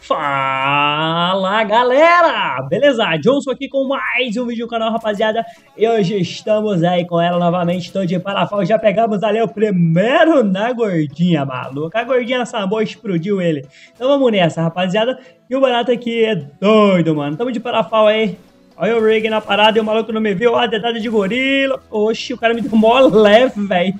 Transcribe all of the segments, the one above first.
Fala galera! Beleza? Johnson aqui com mais um vídeo no canal, rapaziada. E hoje estamos aí com ela novamente. Estou de parafal. Já pegamos ali o primeiro na gordinha, maluca. A gordinha Sambo explodiu ele. Então vamos nessa, rapaziada. E o barato aqui é doido, mano. Tamo de parafal aí. Olha o rig na parada e o maluco não me viu. Ó, dedada de gorila. Oxi, o cara me deu mó leve, velho.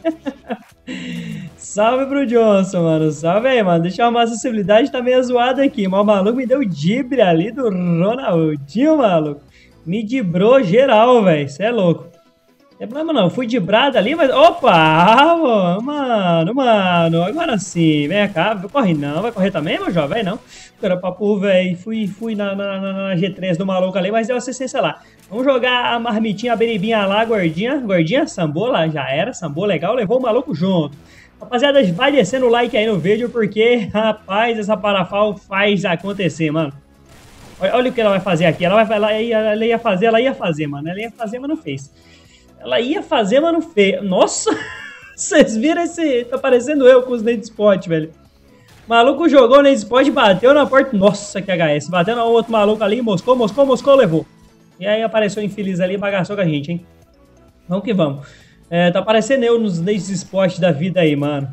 Salve pro Johnson, mano. Salve aí, mano. Deixa eu arrumar a acessibilidade, tá meio zoado aqui. O maluco me deu dibre ali do Ronaldinho, maluco. Me dibrou geral, velho. Você é louco. É problema não, fui dibrado ali, mas... Opa! Mano, mano, agora sim. Vem cá, corre não. Vai correr também, meu jovem? Não. Cara, papo, velho. Fui, fui na, na, na, G3 do maluco ali, mas deu assistência lá. Vamos jogar a marmitinha, a beribinha lá, gordinha. Gordinha, sambou lá, já era. Sambou legal, levou o maluco junto. Rapaziada, vai descendo o like aí no vídeo, porque, rapaz, essa parafal faz acontecer, mano. Olha, olha o que ela vai fazer aqui. Ela vai ela, ela ia fazer, ela ia fazer, mano. Ela ia fazer, mas não fez. Ela ia fazer, mas não fez. Nossa! Vocês viram esse... Tá parecendo eu com os Nade Spot, velho. O maluco jogou o Spot, bateu na porta. Nossa, que HS. Bateu no outro maluco ali, moscou, moscou, moscou, levou. E aí apareceu infeliz ali e bagaçou com a gente, hein? Vamos que vamos. É, tá parecendo eu nos Nade Spot da vida aí, mano.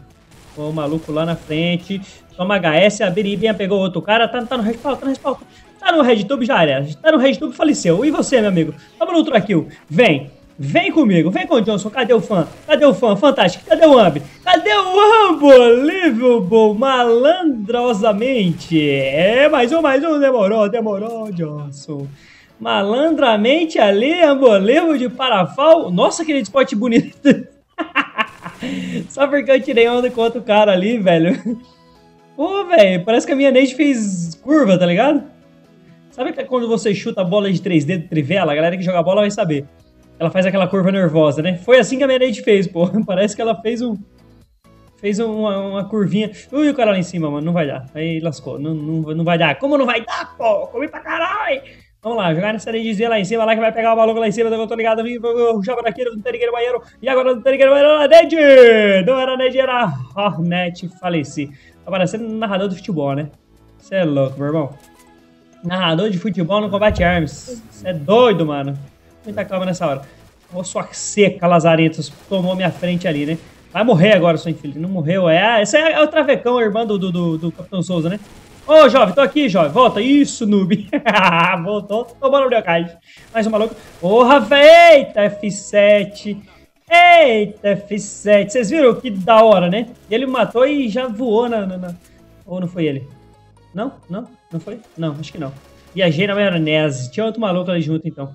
O maluco lá na frente. Toma HS, a Biribinha pegou outro cara. Tá, tá no respaldo, tá no respaldo. Tá no RedTube, já era. Tá no RedTube, faleceu. E você, meu amigo? Tamo no Ultra Kill. Vem. Vem comigo, vem com o Johnson. Cadê o fã? Cadê o fã? Fantástico. Cadê o Ambi? Cadê o Unbelievable? Malandrosamente. É, mais um, mais um. Demorou, demorou, Johnson. Malandramente ali, Unbelievable de parafal. Nossa, aquele esporte bonito. Só porque eu tirei onda com outro cara ali, velho. Pô, velho, parece que a minha Nate fez curva, tá ligado? Sabe que quando você chuta a bola de 3D do Trivela, a galera que joga bola vai saber. Ela faz aquela curva nervosa, né? Foi assim que a Meredith fez, pô. Parece que ela fez um. Fez uma, uma curvinha. Ui, o cara lá em cima, mano. Não vai dar. Aí lascou. Não, não, não vai dar. Como não vai dar, pô? Comi pra caralho. Vamos lá, jogar nessa dizer lá em cima, lá que vai pegar o maluco lá em cima, eu tô ligado, não tem ninguém no banheiro, e agora ninguém no banheiro, era Ned! Não era Ned, era Hornet, faleci. Tá parecendo narrador de futebol, né? Você é louco, meu irmão. Narrador de futebol no Combate Arms. Você é doido, mano. Muita calma nessa hora. Ô, sua seca, Lazaretos, tomou minha frente ali, né? Vai morrer agora, seu infeliz. Não morreu, é. Ah, esse é o Travecão, irmão do, do, do, Capitão Souza, né? Ô, jovem, tô aqui, jovem. Volta. Isso, noob. Voltou, tomou no caixa. Mais um maluco. Porra, eita, F7. Eita, F7. Vocês viram que da hora, né? Ele matou e já voou na, na, na... Ou não foi ele? Não? Não? Não foi? Não, acho que não. Viajei na maionese. Tinha outro maluco ali junto, então.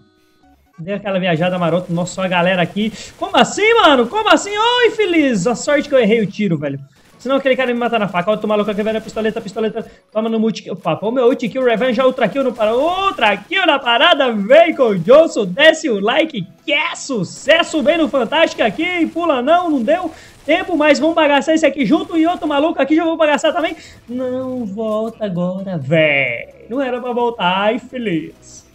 Deu aquela viajada marota. Nossa, só a galera aqui. Como assim, mano? Como assim? Oi, feliz! A sorte que eu errei o tiro, velho. Senão aquele cara me matar na faca. Olha o maluco aqui, velho. Pistoleta, pistoleta. Toma no multi... Opa, o meu ulti kill, revenge, ultra kill no parada. Ultra kill na parada. Vem com o Johnson. Desce o like. Que é sucesso. Vem no Fantástico aqui. Pula não, não deu tempo, mas vamos bagaçar esse aqui junto e outro maluco aqui já vou bagaçar também. Não volta agora, velho. Não era pra voltar. Feliz.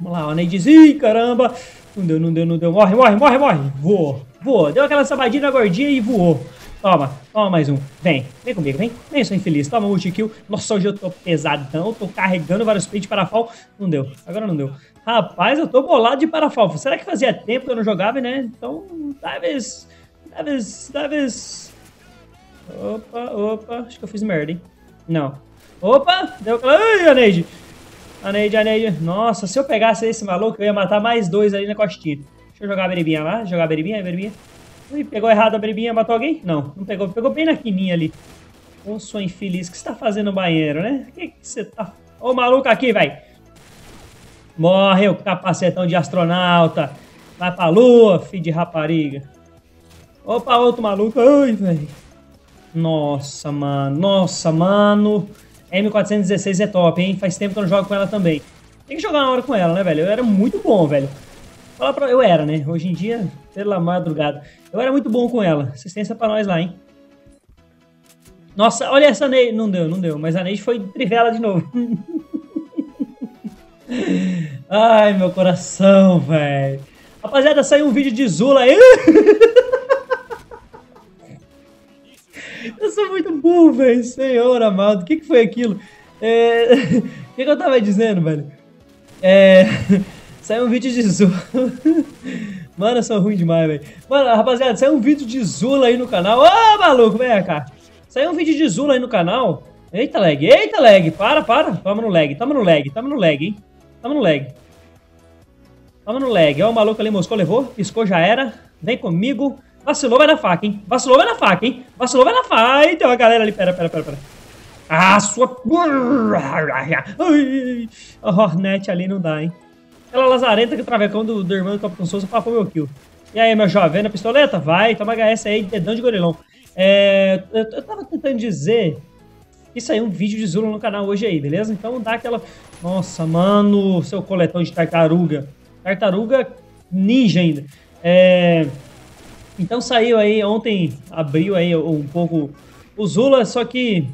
Vamos lá, o Neidezinho, caramba. Não deu, não deu, não deu. Morre, morre, morre, morre. Voou, voou. Deu aquela sabadinha na gordinha e voou. Toma, toma mais um. Vem, vem comigo, vem. Vem, sou infeliz. Toma o kill. Nossa, hoje eu tô pesadão. Tô carregando vários peitos de parafal. Não deu, agora não deu. Rapaz, eu tô bolado de parafal. Será que fazia tempo que eu não jogava, né? Então, talvez... Talvez... Talvez... Opa, opa. Acho que eu fiz merda, hein? Não. Opa! Deu aquela... Ai. A Neide, a Neide. Nossa, se eu pegasse esse maluco, eu ia matar mais dois ali na costinha. Deixa eu jogar a beribinha lá. Jogar a beribinha, a beribinha. Ui, pegou errado a beribinha, matou alguém? Não, não pegou. Pegou bem na quininha ali. Ô, sua infeliz, o que você tá fazendo no banheiro, né? O que, você tá... Ô, maluco aqui, velho. Morre, o capacetão de astronauta. Vai pra lua, filho de rapariga. Opa, outro maluco. Ai, velho. Nossa, mano. Nossa, mano. M416 é top, hein? Faz tempo que eu não jogo com ela também. Tem que jogar uma hora com ela, né, velho? Eu era muito bom, velho. Fala pra... Eu era, né? Hoje em dia, pela madrugada. Eu era muito bom com ela. Assistência pra nós lá, hein? Nossa, olha essa Ney. Não deu, não deu. Mas a Ney foi trivela de novo. Ai, meu coração, velho. Rapaziada, saiu um vídeo de Zula aí. Sou muito burro, velho. Senhor amado. O que, que foi aquilo? É... O que, que eu tava dizendo, velho? É... Saiu um vídeo de Zula. Mano, eu sou ruim demais, velho. Mano, rapaziada, saiu um vídeo de Zula aí no canal. Ô, oh, maluco, vem cá. Saiu um vídeo de Zula aí no canal. Eita, lag. Eita, lag. Para, para. Toma no lag. Toma no lag. Toma no lag, hein. Toma no lag. Toma no lag. Ó, o maluco ali moscou, levou. Piscou, já era. Vem comigo. Vacilou, vai na faca, hein? Vacilou, vai na faca, hein? Vacilou, vai na faca. Tem uma galera ali. Pera, pera, pera, pera. Ah, sua... A Hornet ali não dá, hein? Aquela lazarenta que o travecão do, do irmão do Capitão Souza papou meu kill. E aí, meu jovem, na pistoleta? Vai, toma HS aí, dedão de gorilão. É, eu, eu tava tentando dizer que saiu um vídeo de Zulu no canal hoje aí, beleza? Então dá aquela... Nossa, mano, seu coletão de tartaruga. Tartaruga ninja ainda. É... Então saiu aí, ontem abriu aí um pouco o Zula, só que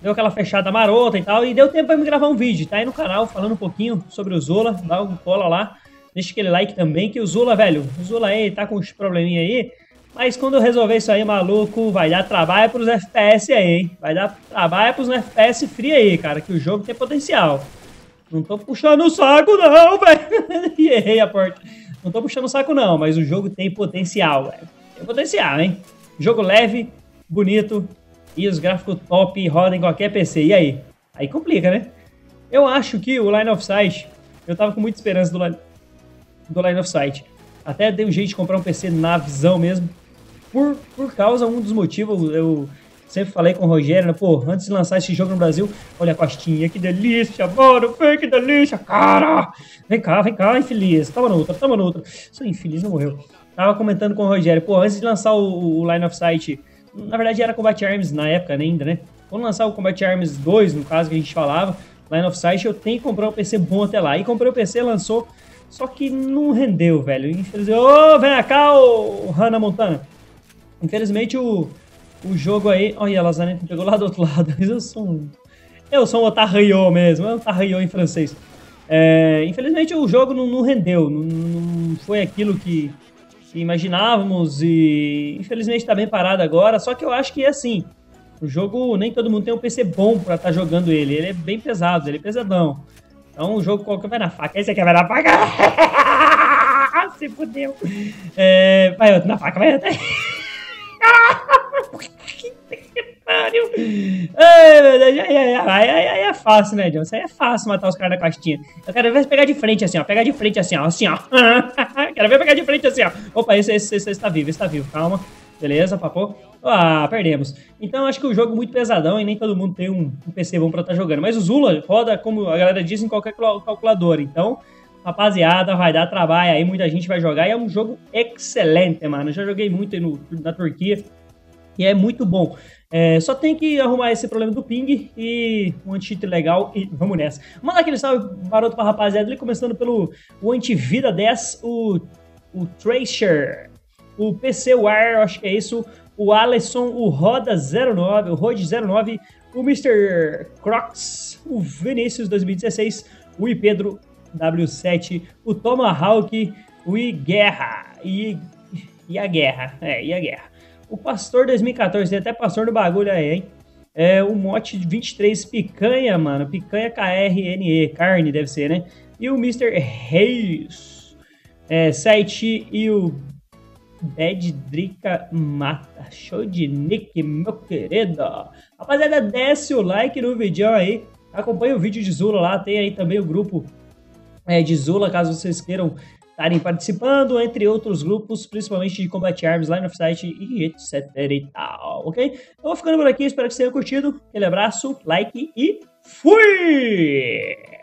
deu aquela fechada marota e tal, e deu tempo pra me gravar um vídeo. Tá aí no canal falando um pouquinho sobre o Zula, dá um cola lá, deixa aquele like também, que o Zula, velho, o Zula aí tá com uns probleminha aí, mas quando eu resolver isso aí, maluco, vai dar trabalho pros FPS aí, hein? Vai dar trabalho pros FPS free aí, cara, que o jogo tem potencial. Não tô puxando o saco não, velho. e errei a porta. Não tô puxando o saco não, mas o jogo tem potencial, velho. Tem potencial, hein? Jogo leve, bonito, e os gráficos top rodam em qualquer PC. E aí? Aí complica, né? Eu acho que o Line of Sight, eu tava com muita esperança do, line, do Line of Sight. Até dei um jeito de comprar um PC na visão mesmo. Por, por causa, um dos motivos, eu sempre falei com o Rogério, né? Pô, antes de lançar esse jogo no Brasil, olha a costinha, que delícia, mano, que delícia, cara! Vem cá, vem cá, infeliz, toma no outro, toma no outro. Sou infeliz, não morreu. Tava comentando com o Rogério, pô, antes de lançar o, o Line of Sight na verdade era Combat Arms na época ainda, né? Quando lançar o Combat Arms 2, no caso que a gente falava, Line of Sight, eu tenho que comprar um PC bom até lá. E comprei o PC, lançou, só que não rendeu, velho. Infelizmente, ô, oh, vem cá, ô Hannah Montana. Infelizmente o, o jogo aí, olha, a Lazarenta pegou lá do outro lado, mas eu sou um... Eu sou um otarriot mesmo, é um otarriot em francês. É, infelizmente o jogo não, não rendeu, não, não foi aquilo que, que imaginávamos e infelizmente está bem parado agora. Só que eu acho que é assim. O jogo, nem todo mundo tem um PC bom para estar tá jogando ele. Ele é bem pesado, ele é pesadão. Então o jogo qualquer vai na faca. Esse aqui vai na faca. Se fudeu. É, vai outro na faca, vai outro. Ai, meu Deus, aí, aí, aí, é fácil, né, John? Isso aí é fácil matar os caras da costinha. Eu quero ver pegar de frente assim, ó. Pegar de frente assim, ó. Assim, ó. quero ver pegar de frente assim, ó. Opa, esse, esse, esse, esse tá vivo, esse tá vivo. Calma. Beleza, papo? Ah, perdemos. Então acho que o jogo é muito pesadão e nem todo mundo tem um, PC bom pra estar tá jogando. Mas o Zula roda, como a galera diz, em qualquer calculadora. Então, rapaziada, vai dar trabalho aí, muita gente vai jogar. E é um jogo excelente, mano. Eu já joguei muito no, na Turquia e é muito bom. É, só tem que arrumar esse problema do ping e um anti-cheat legal e vamos nessa. Manda aquele salve maroto pra rapaziada ali, começando pelo o Antivida 10, o, o Tracer, o PC Wire, acho que é isso, o Alisson, o Roda 09, o Rod 09, o Mr. Crocs, o Vinícius 2016, o I Pedro W7, o Tomahawk, o I Guerra e, e a Guerra, é, e a Guerra. O Pastor 2014, tem até Pastor do bagulho aí, hein? É o mote 23 Picanha, mano. Picanha KRNE, carne deve ser, né? E o Mr. Reis é, 7 e o Bad Drica Mata. Show de nick, meu querido. Rapaziada, desce o like no vídeo aí. Acompanha o vídeo de Zula lá. Tem aí também o grupo é, de Zula, caso vocês queiram estarem participando, entre outros grupos, principalmente de Combat Arms, Line of Sight e etc e tal, ok? Eu vou ficando por aqui, espero que vocês tenham curtido. Aquele abraço, like e fui!